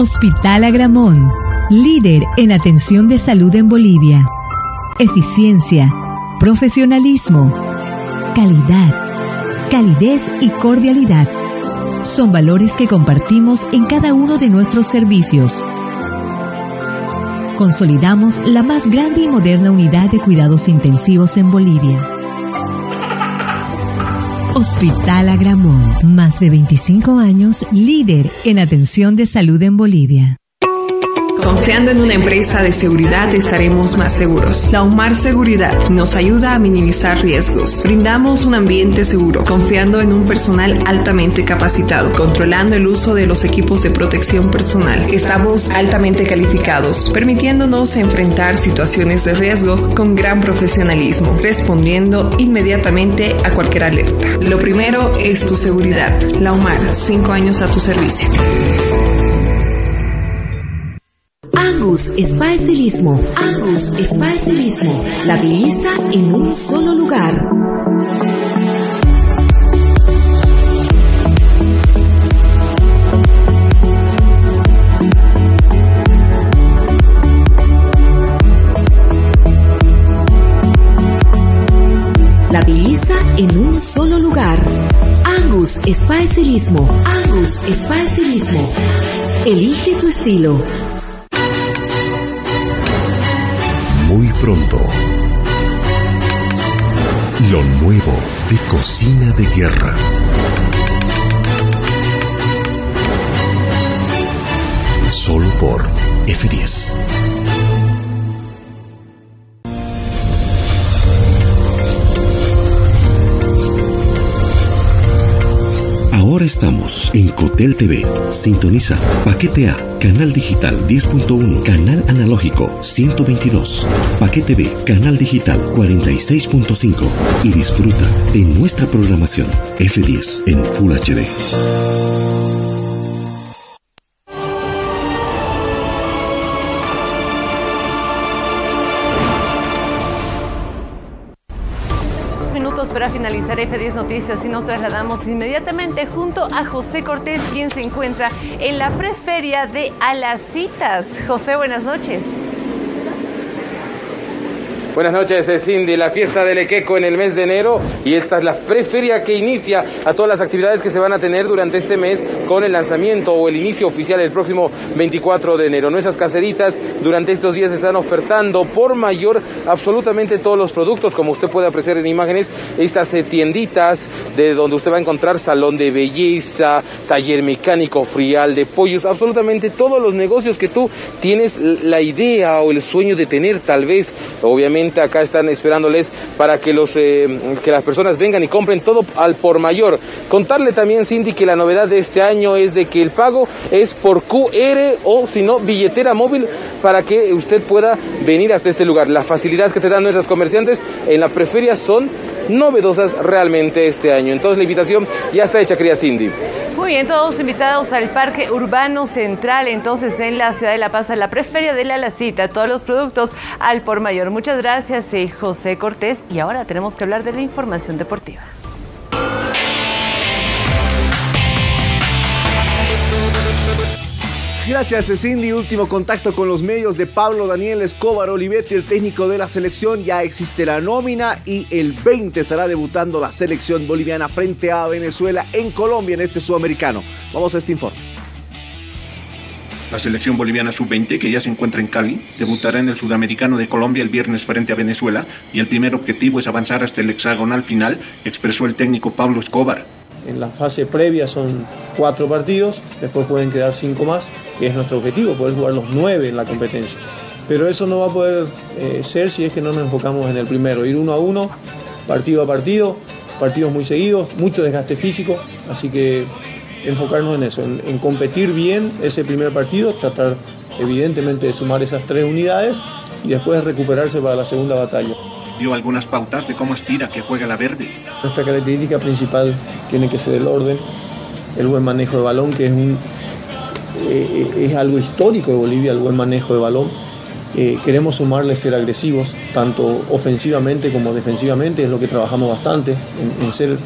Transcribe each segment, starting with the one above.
Hospital Agramón, líder en atención de salud en Bolivia. Eficiencia, profesionalismo, calidad, calidez y cordialidad son valores que compartimos en cada uno de nuestros servicios. Consolidamos la más grande y moderna unidad de cuidados intensivos en Bolivia. Hospital Agramón, más de 25 años, líder en atención de salud en Bolivia. Confiando en una empresa de seguridad estaremos más seguros. La UMAR Seguridad nos ayuda a minimizar riesgos. Brindamos un ambiente seguro, confiando en un personal altamente capacitado, controlando el uso de los equipos de protección personal. Estamos altamente calificados, permitiéndonos enfrentar situaciones de riesgo con gran profesionalismo, respondiendo inmediatamente a cualquier alerta. Lo primero es tu seguridad. La UMAR, cinco años a tu servicio. Angus Spa Estilismo. Estilismo. La belleza en un solo lugar. La belleza en un solo lugar. Angus Spa Estilismo. Angus Spa Estilismo. Elige tu estilo. Muy pronto. Lo nuevo de Cocina de Guerra. Solo por F10. Ahora estamos en Cotel TV. Sintoniza Paquete A, Canal Digital 10.1, Canal Analógico 122, Paquete B, Canal Digital 46.5 y disfruta de nuestra programación F10 en Full HD. Finalizar F10 Noticias y nos trasladamos inmediatamente junto a José Cortés, quien se encuentra en la preferia de Alacitas. José, buenas noches. Buenas noches, es Cindy. La fiesta del Equeco en el mes de enero y esta es la preferia que inicia a todas las actividades que se van a tener durante este mes con el lanzamiento o el inicio oficial el próximo 24 de enero. Nuestras caseritas durante estos días están ofertando por mayor absolutamente todos los productos, como usted puede apreciar en imágenes, estas eh, tienditas de donde usted va a encontrar salón de belleza, taller mecánico, frial de pollos, absolutamente todos los negocios que tú tienes la idea o el sueño de tener tal vez, obviamente acá están esperándoles para que los eh, que las personas vengan y compren todo al por mayor. Contarle también Cindy que la novedad de este año es de que el pago es por QR o si no billetera móvil para que usted pueda venir hasta este lugar. Las facilidades que te dan nuestras comerciantes en la preferia son novedosas realmente este año. Entonces la invitación ya está hecha, querida Cindy. Muy bien, todos invitados al Parque Urbano Central, entonces en la ciudad de La Paz, a la preferia de la Lacita, todos los productos al por mayor. Muchas gracias, eh, José Cortés. Y ahora tenemos que hablar de la información deportiva. Gracias, Cindy. Último contacto con los medios de Pablo Daniel Escobar Olivetti, el técnico de la selección. Ya existe la nómina y el 20 estará debutando la selección boliviana frente a Venezuela en Colombia en este sudamericano. Vamos a este informe. La selección boliviana sub-20, que ya se encuentra en Cali, debutará en el Sudamericano de Colombia el viernes frente a Venezuela y el primer objetivo es avanzar hasta el hexagonal final, expresó el técnico Pablo Escobar. En la fase previa son cuatro partidos, después pueden quedar cinco más, que es nuestro objetivo, poder jugar los nueve en la competencia. Pero eso no va a poder eh, ser si es que no nos enfocamos en el primero, ir uno a uno, partido a partido, partidos muy seguidos, mucho desgaste físico, así que enfocarnos en eso, en, en competir bien ese primer partido, tratar evidentemente de sumar esas tres unidades y después recuperarse para la segunda batalla dio algunas pautas de cómo aspira que juegue la verde. Nuestra característica principal tiene que ser el orden, el buen manejo de balón, que es, un, eh, es algo histórico de Bolivia, el buen manejo de balón. Eh, queremos sumarle ser agresivos, tanto ofensivamente como defensivamente, es lo que trabajamos bastante, en, en ser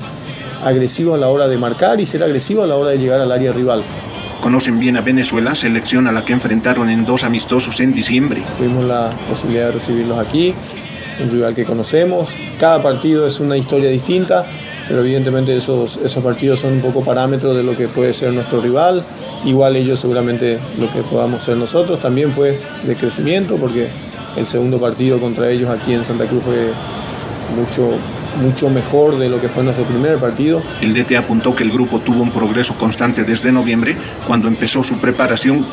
agresivo a la hora de marcar y ser agresivo a la hora de llegar al área rival. Conocen bien a Venezuela, selección a la que enfrentaron en dos amistosos en diciembre. Tuvimos la posibilidad de recibirlos aquí, un rival que conocemos. Cada partido es una historia distinta, pero evidentemente esos, esos partidos son un poco parámetros de lo que puede ser nuestro rival. Igual ellos seguramente lo que podamos ser nosotros. También fue de crecimiento porque el segundo partido contra ellos aquí en Santa Cruz fue mucho, mucho mejor de lo que fue nuestro primer partido. El DT apuntó que el grupo tuvo un progreso constante desde noviembre, cuando empezó su preparación.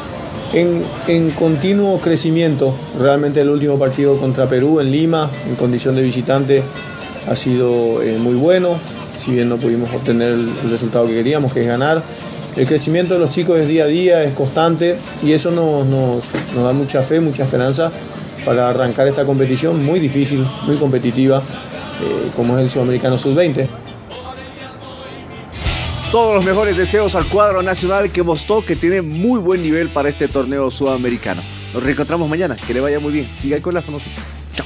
En, en continuo crecimiento, realmente el último partido contra Perú en Lima, en condición de visitante, ha sido eh, muy bueno, si bien no pudimos obtener el, resultado que queríamos, que es ganar. El crecimiento de los chicos es día a día, es constante y eso nos, nos, nos da mucha fe, mucha esperanza para arrancar esta competición muy difícil, muy competitiva, eh, como es el Sudamericano Sub-20. Todos los mejores deseos al cuadro nacional que mostró que tiene muy buen nivel para este torneo sudamericano. Nos reencontramos mañana, que le vaya muy bien. Siga con las noticias. Chao.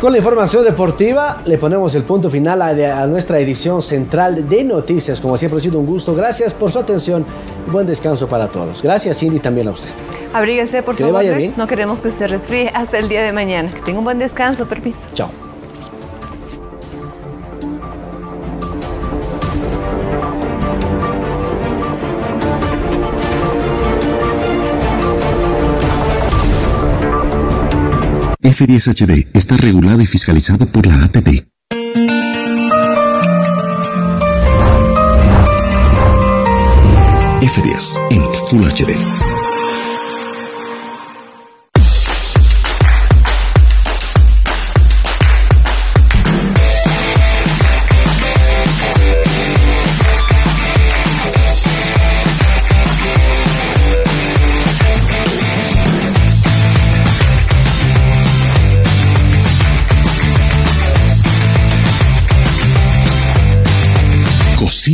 Con la información deportiva le ponemos el punto final a, a, nuestra edición central de noticias. Como siempre ha sido un gusto. Gracias por su atención buen descanso para todos. Gracias Cindy también a usted. Abríguese por Que le favor. vaya Luis. bien. No queremos que se resfríe hasta el día de mañana. Que tenga un buen descanso. Permiso. Chao. F10HD está regulado y fiscalizado por la ATT. F10 en Full HD.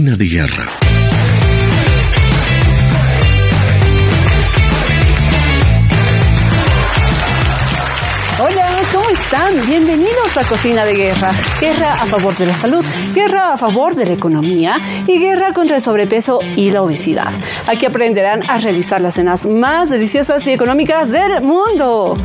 De guerra. Hola, ¿cómo están? Bienvenidos a Cocina de Guerra. Guerra a favor de la salud, guerra a favor de la economía y guerra contra el sobrepeso y la obesidad. Aquí aprenderán a realizar las cenas más deliciosas y económicas del mundo.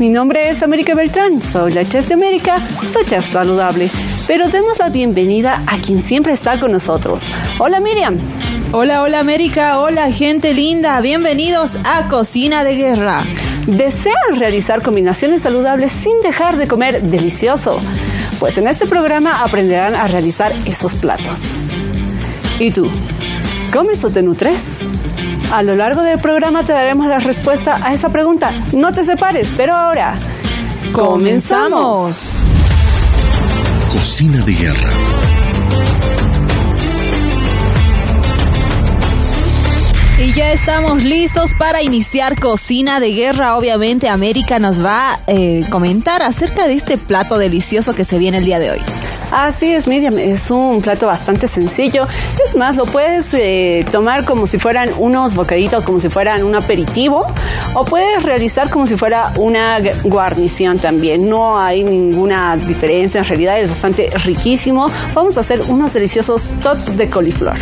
Mi nombre es América Beltrán, soy la chef de América, tu chef saludable. Pero demos la bienvenida a quien siempre está con nosotros. Hola Miriam. Hola, hola América, hola gente linda, bienvenidos a Cocina de Guerra. ¿Desean realizar combinaciones saludables sin dejar de comer delicioso? Pues en este programa aprenderán a realizar esos platos. ¿Y tú? ¿Comes o te nutres? A lo largo del programa te daremos la respuesta a esa pregunta. No te separes, pero ahora comenzamos. Cocina de guerra. Y ya estamos listos para iniciar Cocina de Guerra. Obviamente América nos va a eh, comentar acerca de este plato delicioso que se viene el día de hoy. Así es, Miriam, es un plato bastante sencillo. Es más, lo puedes eh, tomar como si fueran unos bocaditos, como si fueran un aperitivo, o puedes realizar como si fuera una guarnición también. No hay ninguna diferencia, en realidad es bastante riquísimo. Vamos a hacer unos deliciosos tots de coliflor.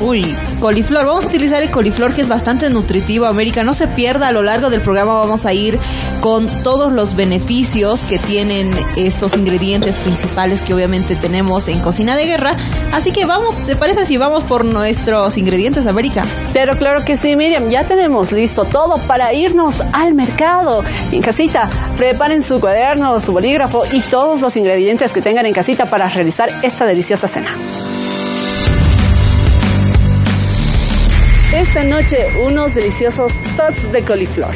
Uy, coliflor. Vamos a utilizar el coliflor que es bastante nutritivo, América. No se pierda, a lo largo del programa vamos a ir con todos los beneficios que tienen estos ingredientes principales que obviamente tenemos en Cocina de Guerra. Así que vamos, ¿te parece si vamos por nuestros ingredientes, América? Pero claro que sí, Miriam, ya tenemos listo todo para irnos al mercado. En casita, preparen su cuaderno, su bolígrafo y todos los ingredientes que tengan en casita para realizar esta deliciosa cena. Esta noche unos deliciosos tots de coliflor.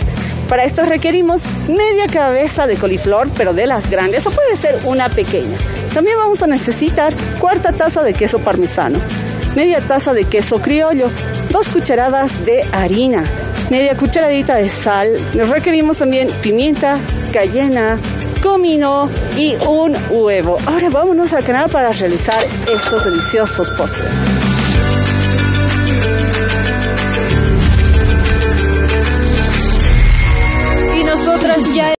Para esto requerimos media cabeza de coliflor, pero de las grandes, o puede ser una pequeña. También vamos a necesitar cuarta taza de queso parmesano, media taza de queso criollo, dos cucharadas de harina, media cucharadita de sal. Requerimos también pimienta, cayena, comino y un huevo. Ahora vámonos al canal para realizar estos deliciosos postres. Ya